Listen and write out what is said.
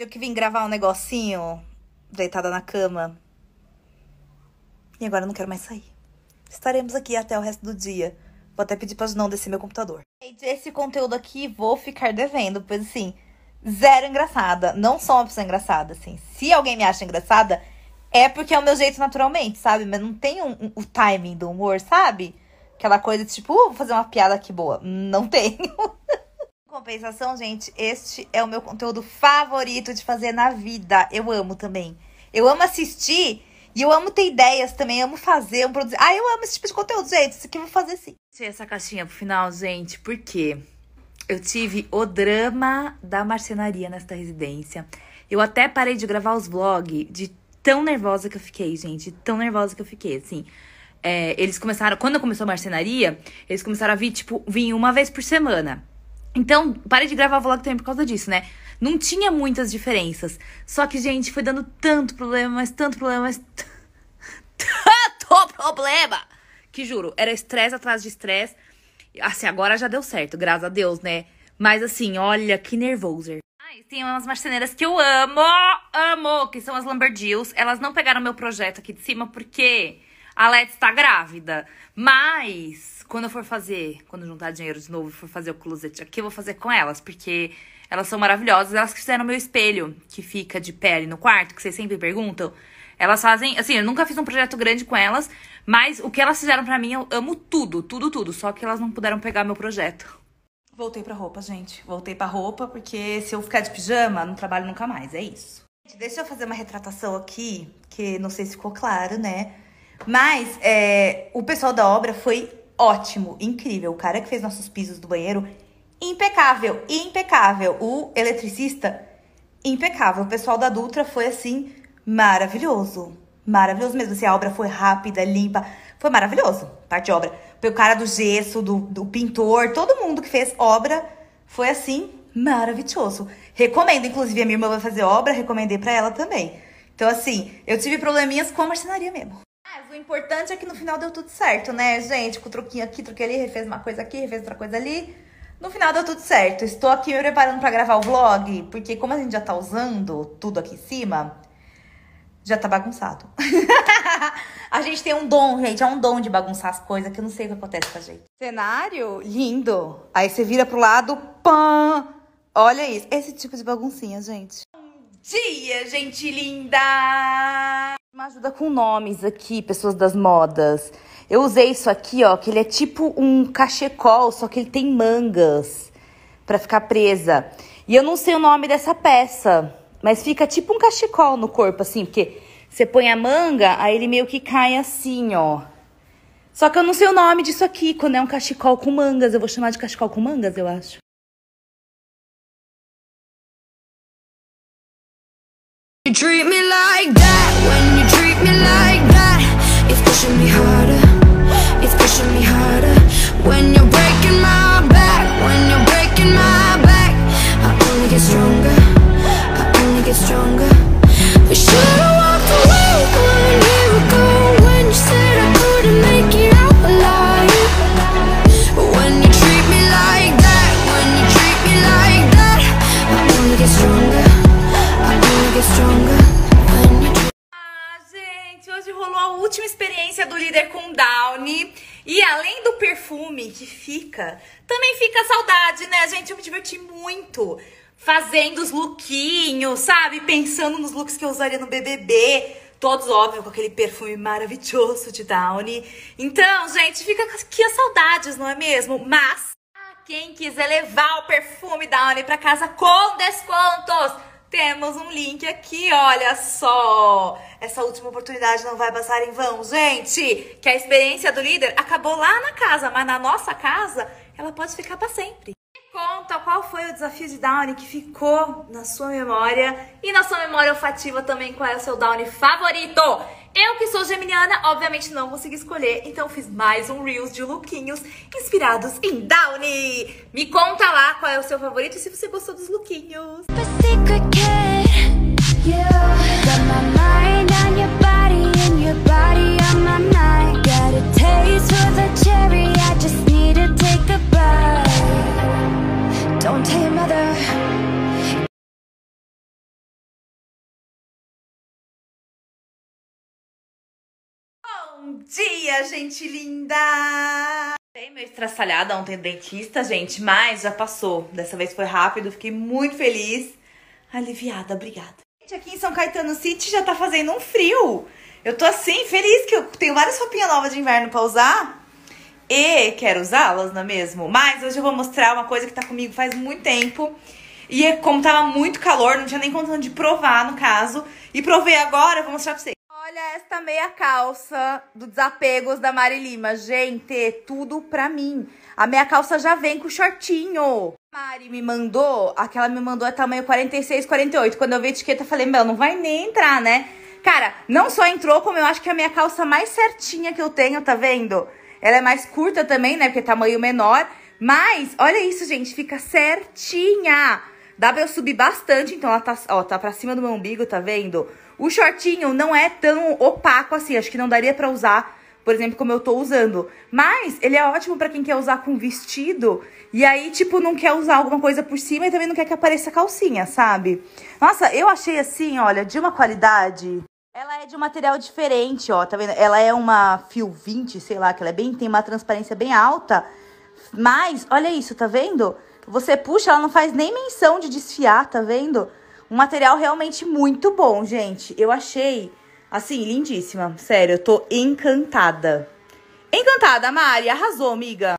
Eu que vim gravar um negocinho deitada na cama. E agora eu não quero mais sair. Estaremos aqui até o resto do dia. Vou até pedir pra não descer meu computador. Esse conteúdo aqui vou ficar devendo, pois assim, zero engraçada. Não sou uma pessoa engraçada, assim. Se alguém me acha engraçada, é porque é o meu jeito naturalmente, sabe? Mas não tem um, um, o timing do humor, sabe? Aquela coisa tipo, uh, vou fazer uma piada aqui boa. Não tenho. Compensação, gente, este é o meu conteúdo favorito de fazer na vida. Eu amo também. Eu amo assistir e eu amo ter ideias também. amo fazer, amo produzir. Ah, eu amo esse tipo de conteúdo, gente. Isso aqui eu vou fazer sim. Tirei essa caixinha pro final, gente, porque eu tive o drama da marcenaria nesta residência. Eu até parei de gravar os vlogs de tão nervosa que eu fiquei, gente. Tão nervosa que eu fiquei, assim. É, eles começaram, quando começou a marcenaria, eles começaram a vir, tipo, vir uma vez por semana. Então, parei de gravar vlog também por causa disso, né? Não tinha muitas diferenças. Só que, gente, foi dando tanto problema, mas tanto problema, mas. tanto problema! Que juro, era estresse atrás de estresse. Assim, agora já deu certo, graças a Deus, né? Mas assim, olha que nervoso. Ai, tem umas marceneiras que eu amo, amo, que são as Lumberjills. Elas não pegaram meu projeto aqui de cima porque a Let's tá grávida. Mas, quando eu for fazer, quando juntar dinheiro de novo e for fazer o closet aqui, eu vou fazer com elas, porque elas são maravilhosas. Elas fizeram meu espelho, que fica de pele no quarto, que vocês sempre perguntam. Elas fazem, assim, eu nunca fiz um projeto grande com elas, mas o que elas fizeram para mim, eu amo tudo, tudo, tudo. Só que elas não puderam pegar meu projeto. Voltei pra roupa, gente. Voltei pra roupa, porque se eu ficar de pijama, não trabalho nunca mais. É isso. Deixa eu fazer uma retratação aqui, que não sei se ficou claro, né? Mas é, o pessoal da obra foi ótimo, incrível. O cara que fez nossos pisos do banheiro, impecável, impecável. O eletricista, impecável. O pessoal da Dutra foi assim, maravilhoso. Maravilhoso mesmo. Assim, a obra foi rápida, limpa. Foi maravilhoso, parte de obra. O cara do gesso, do, do pintor, todo mundo que fez obra foi assim, maravilhoso. Recomendo, inclusive, a minha irmã vai fazer obra, recomendei para ela também. Então, assim, eu tive probleminhas com a marcenaria mesmo. Mas o importante é que no final deu tudo certo, né, gente? Com o troquinho aqui, troquei ali, refez uma coisa aqui, refez outra coisa ali. No final deu tudo certo. Estou aqui me preparando para gravar o vlog, porque como a gente já tá usando tudo aqui em cima, já tá bagunçado. a gente tem um dom, gente, é um dom de bagunçar as coisas que eu não sei o que acontece com a gente. Cenário lindo. Aí você vira pro lado, pã! Olha isso, esse tipo de baguncinha, gente. Bom dia, gente linda! Me ajuda com nomes aqui, pessoas das modas. Eu usei isso aqui, ó, que ele é tipo um cachecol, só que ele tem mangas para ficar presa. E eu não sei o nome dessa peça, mas fica tipo um cachecol no corpo, assim, porque você põe a manga, aí ele meio que cai assim, ó. Só que eu não sei o nome disso aqui, quando é um cachecol com mangas. Eu vou chamar de cachecol com mangas, eu acho. You treat me like that líder com Downy. E além do perfume que fica, também fica a saudade, né, gente? Eu me diverti muito fazendo os lookinhos, sabe? Pensando nos looks que eu usaria no BBB. Todos, óbvio, com aquele perfume maravilhoso de Downy. Então, gente, fica aqui as saudades, não é mesmo? Mas, quem quiser levar o perfume Downy pra casa com descontos temos um link aqui, olha só. Essa última oportunidade não vai passar em vão, gente. Que a experiência do líder acabou lá na casa, mas na nossa casa ela pode ficar para sempre. Conta qual foi o desafio de Downy que ficou na sua memória e na sua memória olfativa também qual é o seu Downy favorito. Eu que sou geminiana, obviamente não consegui escolher, então fiz mais um Reels de lookinhos inspirados em Downy. Me conta lá qual é o seu favorito e se você gostou dos lookinhos. Bom dia, gente linda! Tem meu estraçalhada ontem dentista, gente, mas já passou. Dessa vez foi rápido, fiquei muito feliz. Aliviada, obrigada. Gente, aqui em São Caetano City já tá fazendo um frio. Eu tô assim, feliz que eu tenho várias roupinhas novas de inverno pra usar. E quero usá-las, não é mesmo? Mas hoje eu vou mostrar uma coisa que tá comigo faz muito tempo. E é como tava muito calor, não tinha nem condição de provar, no caso. E provei agora, vou mostrar pra vocês. Esta meia calça do Desapegos da Mari Lima. Gente, tudo pra mim. A meia calça já vem com shortinho. A Mari me mandou, aquela me mandou é tamanho 46, 48. Quando eu vi a etiqueta, falei, meu, não vai nem entrar, né? Cara, não só entrou, como eu acho que é a minha calça mais certinha que eu tenho, tá vendo? Ela é mais curta também, né? Porque é tamanho menor. Mas, olha isso, gente, fica certinha. Dá pra eu subir bastante, então ela tá, ó, tá pra cima do meu umbigo, tá vendo? O shortinho não é tão opaco assim, acho que não daria pra usar, por exemplo, como eu tô usando. Mas ele é ótimo pra quem quer usar com vestido e aí, tipo, não quer usar alguma coisa por cima e também não quer que apareça calcinha, sabe? Nossa, eu achei assim, olha, de uma qualidade... Ela é de um material diferente, ó, tá vendo? Ela é uma fio 20, sei lá, que ela é bem, tem uma transparência bem alta. Mas, olha isso, tá vendo? Você puxa, ela não faz nem menção de desfiar, tá vendo? Um material realmente muito bom, gente. Eu achei, assim, lindíssima. Sério, eu tô encantada. Encantada, Mari. Arrasou, amiga.